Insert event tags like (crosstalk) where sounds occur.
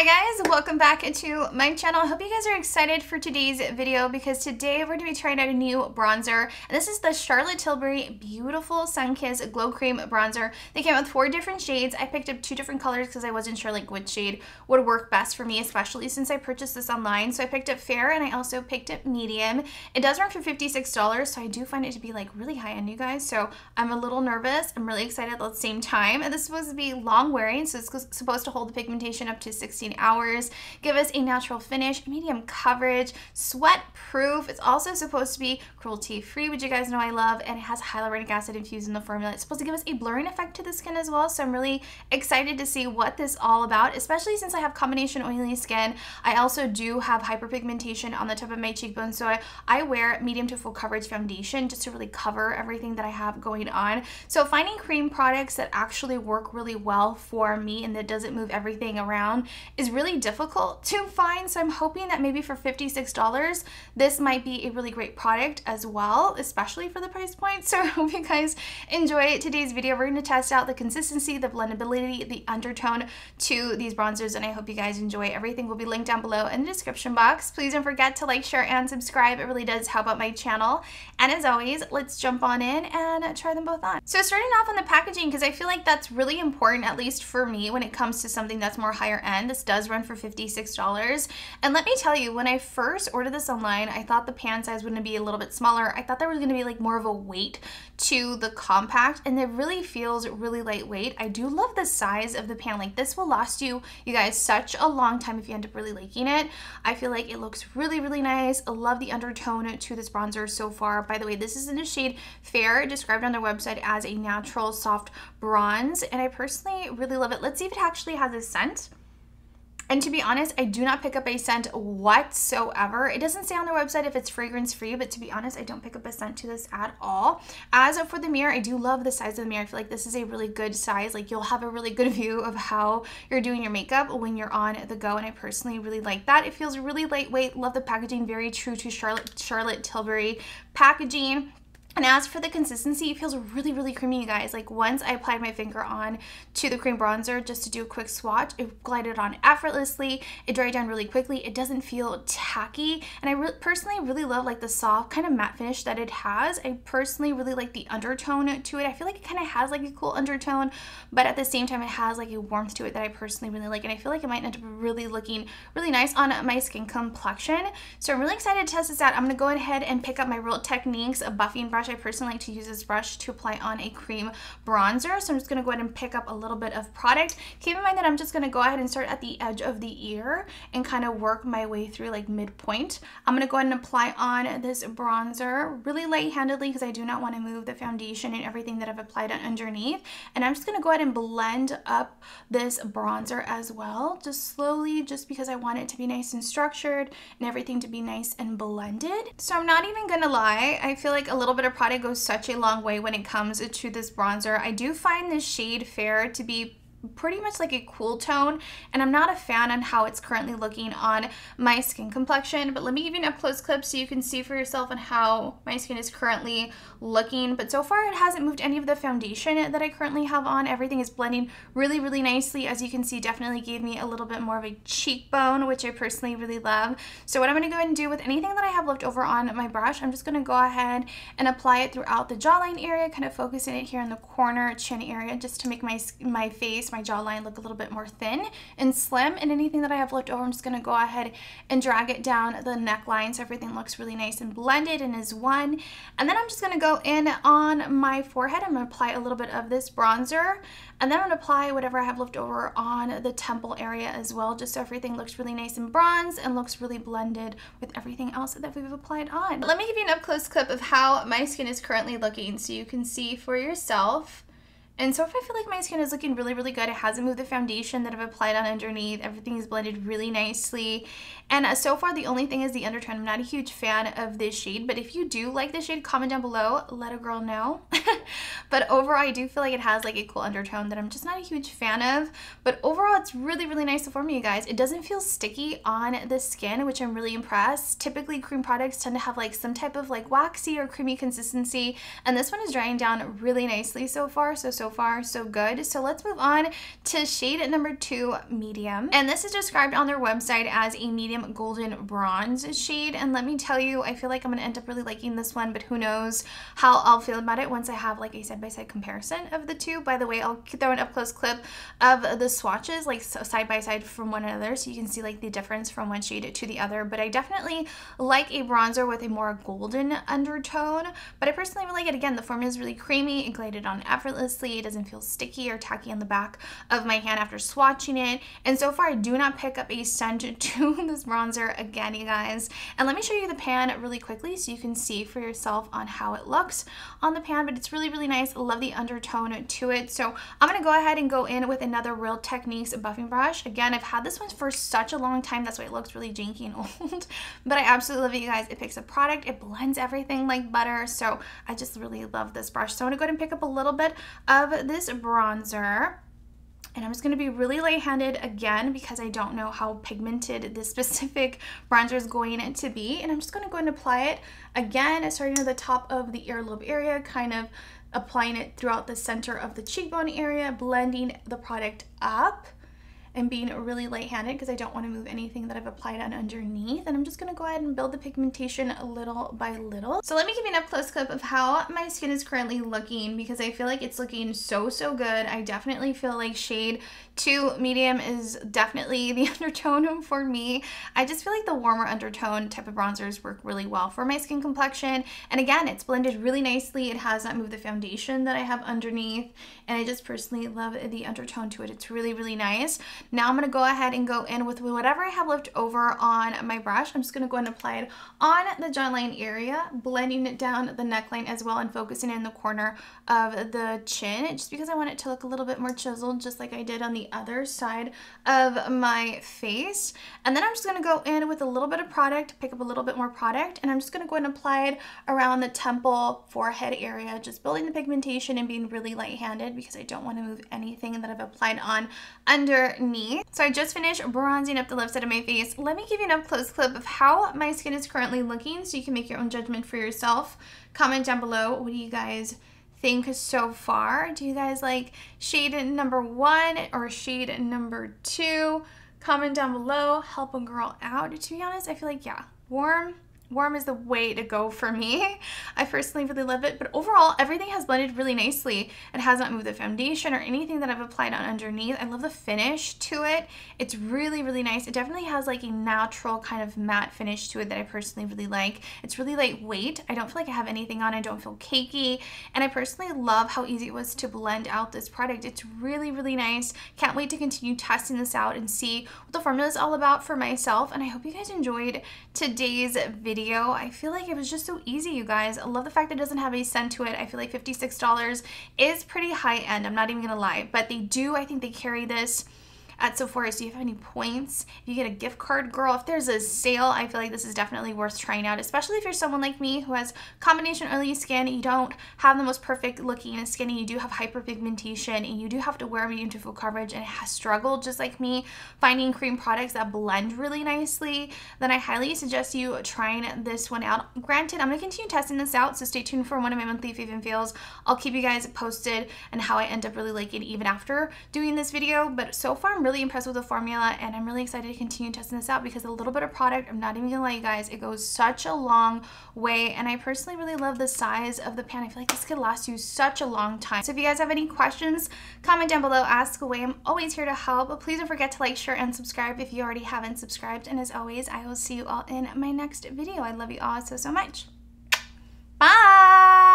Hi guys, welcome back to my channel. I hope you guys are excited for today's video because today we're going to be trying out a new bronzer. And this is the Charlotte Tilbury Beautiful Sun Kiss Glow Cream Bronzer. They came with four different shades. I picked up two different colors because I wasn't sure like which shade would work best for me, especially since I purchased this online. So I picked up fair and I also picked up medium. It does run for $56, so I do find it to be like really high end, you guys. So I'm a little nervous. I'm really excited at the same time. And this is supposed to be long wearing, so it's supposed to hold the pigmentation up to 6 16 hours, give us a natural finish, medium coverage, sweat proof. It's also supposed to be cruelty free, which you guys know I love, and it has hyaluronic acid infused in the formula. It's supposed to give us a blurring effect to the skin as well, so I'm really excited to see what this is all about, especially since I have combination oily skin. I also do have hyperpigmentation on the top of my cheekbone, so I, I wear medium to full coverage foundation just to really cover everything that I have going on. So finding cream products that actually work really well for me and that doesn't move everything around is really difficult to find. So I'm hoping that maybe for $56, this might be a really great product as well, especially for the price point. So (laughs) I hope you guys enjoy today's video. We're going to test out the consistency, the blendability, the undertone to these bronzers, and I hope you guys enjoy. Everything will be linked down below in the description box. Please don't forget to like, share, and subscribe. It really does help out my channel. And as always, let's jump on in and try them both on. So starting off on the packaging, because I feel like that's really important, at least for me, when it comes to something that's more higher end. This does run for $56. And let me tell you, when I first ordered this online, I thought the pan size was to be a little bit smaller. I thought there was to be like more of a weight to the compact and it really feels really lightweight. I do love the size of the pan. Like this will last you, you guys, such a long time if you end up really liking it. I feel like it looks really, really nice. I love the undertone to this bronzer so far. By the way, this is in the shade Fair, described on their website as a natural soft bronze. And I personally really love it. Let's see if it actually has a scent. And to be honest, I do not pick up a scent whatsoever. It doesn't say on their website if it's fragrance free, but to be honest, I don't pick up a scent to this at all. As for the mirror, I do love the size of the mirror. I feel like this is a really good size. Like you'll have a really good (laughs) view of how you're doing your makeup when you're on the go. And I personally really like that. It feels really lightweight. Love the packaging, very true to Charlotte, Charlotte Tilbury packaging. And as for the consistency, it feels really, really creamy, you guys. Like once I applied my finger on to the cream bronzer just to do a quick swatch, it glided on effortlessly. It dried down really quickly. It doesn't feel tacky. And I re personally really love like the soft kind of matte finish that it has. I personally really like the undertone to it. I feel like it kind of has like a cool undertone, but at the same time, it has like a warmth to it that I personally really like. And I feel like it might end up really looking really nice on my skin complexion. So I'm really excited to test this out. I'm going to go ahead and pick up my Real Techniques buffing brush I personally like to use this brush to apply on a cream bronzer. So I'm just going to go ahead and pick up a little bit of product. Keep in mind that I'm just going to go ahead and start at the edge of the ear and kind of work my way through like midpoint. I'm going to go ahead and apply on this bronzer really light-handedly because I do not want to move the foundation and everything that I've applied underneath. And I'm just going to go ahead and blend up this bronzer as well, just slowly, just because I want it to be nice and structured and everything to be nice and blended. So I'm not even going to lie, I feel like a little bit of product goes such a long way when it comes to this bronzer. I do find this shade Fair to be pretty much like a cool tone and I'm not a fan on how it's currently looking on my skin complexion but let me give you an up close clip so you can see for yourself on how my skin is currently looking but so far it hasn't moved any of the foundation that I currently have on. Everything is blending really really nicely. As you can see definitely gave me a little bit more of a cheekbone which I personally really love. So what I'm going to go ahead and do with anything that I have left over on my brush I'm just going to go ahead and apply it throughout the jawline area kind of focusing it here in the corner chin area just to make my my face my jawline look a little bit more thin and slim. And anything that I have left over, I'm just to go ahead and drag it down the neckline so everything looks really nice and blended and is one. And then I'm just to go in on my forehead. I'm to apply a little bit of this bronzer. And then I'm to apply whatever I have left over on the temple area as well, just so everything looks really nice and bronze and looks really blended with everything else that we've applied on. Let me give you an up close clip of how my skin is currently looking so you can see for yourself. And so if I feel like my skin is looking really, really good, it hasn't moved the foundation that I've applied on underneath. Everything is blended really nicely. And uh, so far, the only thing is the undertone. I'm not a huge fan of this shade, but if you do like this shade, comment down below. Let a girl know. (laughs) but overall, I do feel like it has like a cool undertone that I'm just not a huge fan of. But overall, it's really, really nice for me, you guys. It doesn't feel sticky on the skin, which I'm really impressed. Typically, cream products tend to have like some type of like waxy or creamy consistency. And this one is drying down really nicely so far. So, so far so good. So let's move on to shade number two, medium. And this is described on their website as a medium golden bronze shade. And let me tell you, I feel like I'm gonna end up really liking this one, but who knows how I'll feel about it once I have like a side-by-side -side comparison of the two. By the way, I'll throw an up-close clip of the swatches like side by side from one another so you can see like the difference from one shade to the other. But I definitely like a bronzer with a more golden undertone. But I personally really like it. Again, the formula is really creamy. It glided on effortlessly. It doesn't feel sticky or tacky on the back of my hand after swatching it. And so far, I do not pick up a scent (laughs) to this bronzer again, you guys. And let me show you the pan really quickly so you can see for yourself on how it looks on the pan. But it's really, really nice. I love the undertone to it. So I'm going to go ahead and go in with another Real Techniques buffing brush. Again, I've had this one for such a long time. That's why it looks really janky and (laughs) old. but I absolutely love it, you guys. It picks a product. It blends everything like butter. So I just really love this brush. So I'm to go ahead and pick up a little bit of this bronzer. And I'm just going to be really light-handed again because I don't know how pigmented this (laughs) specific bronzer is going to be. And I'm just going to go and apply it again, starting at the top of the earlobe area, kind of applying it throughout the center of the cheekbone area, blending the product up and being really light-handed because I don't want to move anything that I've applied on underneath. And I'm just going to go ahead and build the pigmentation a little by little. So let me give you an up-close clip of how my skin is currently looking because I feel like it's looking so, so good. I definitely feel like shade 2 medium is definitely the (laughs) undertone for me. I just feel like the warmer undertone type of bronzers work really well for my skin complexion. And again, it's blended really nicely. It has not moved the foundation that I have underneath. And I just personally love the undertone to it. It's really, really nice. Now I'm going to go ahead and go in with whatever I have left over on my brush. I'm just going to go and apply it on the jawline area, blending it down the neckline as well and focusing in the corner of the chin just because I want it to look a little bit more chiseled just like I did on the other side of my face. And then I'm just going to go in with a little bit of product, pick up a little bit more product, and I'm just going to go and apply it around the temple, forehead area, just building the pigmentation and being really light-handed because I don't want to move anything that I've applied on underneath me. So I just finished bronzing up the left side of my face. Let me give you an up close clip of how my skin is currently looking so you can make your own judgment for yourself. Comment down below what do you guys think so far? Do you guys like shade number one or shade number two? Comment down below, help a girl out. To be honest, I feel like, yeah, warm, warm is the way to go for me. I personally really love it, but overall, everything has blended really nicely. It has not moved the foundation or anything that I've applied on underneath. I love the finish to it. It's really, really nice. It definitely has like a natural kind of matte finish to it that I personally really like. It's really lightweight. I don't feel like I have anything on. I don't feel cakey. And I personally love how easy it was to blend out this product. It's really, really nice. Can't wait to continue testing this out and see what the formula is all about for myself. And I hope you guys enjoyed today's video video. I feel like it was just so easy, you guys. I love the fact that it doesn't have a scent to it. I feel like $56 is pretty high end. I'm not even going to lie. But they do, I think they carry this at Sephora. So, you have any points? If you get a gift card, girl, if there's a sale, I feel like this is definitely worth trying out, especially if you're someone like me who has combination oily skin, you don't have the most perfect looking skin, and you do have hyperpigmentation, and you do have to wear medium to full coverage and has struggled just like me finding cream products that blend really nicely, then I highly suggest you trying this one out. Granted, I'm to continue testing this out, so stay tuned for one of my monthly fave and fails. I'll keep you guys posted and how I end up really liking it even after doing this video, but so far I'm really impressed with the formula and I'm really excited to continue testing this out because a little bit of product, I'm not even gonna lie you guys, it goes such a long way and I personally really love the size of the pan. I feel like this could last you such a long time. So if you guys have any questions, comment down below, ask away. I'm always here to help. But please don't forget to like, share, and subscribe if you already haven't subscribed. And as always, I will see you all in my next video. I love you all so, so much. Bye!